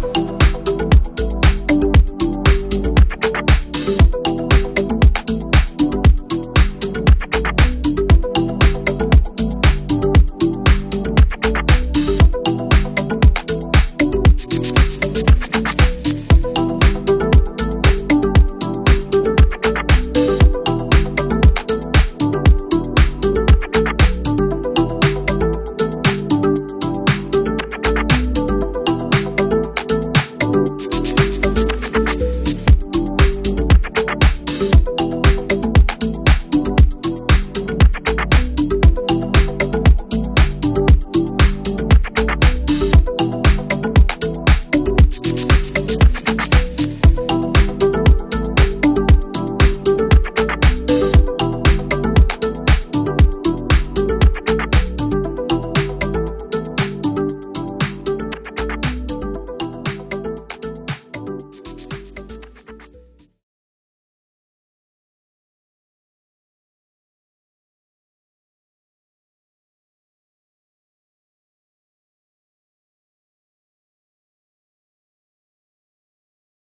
Thank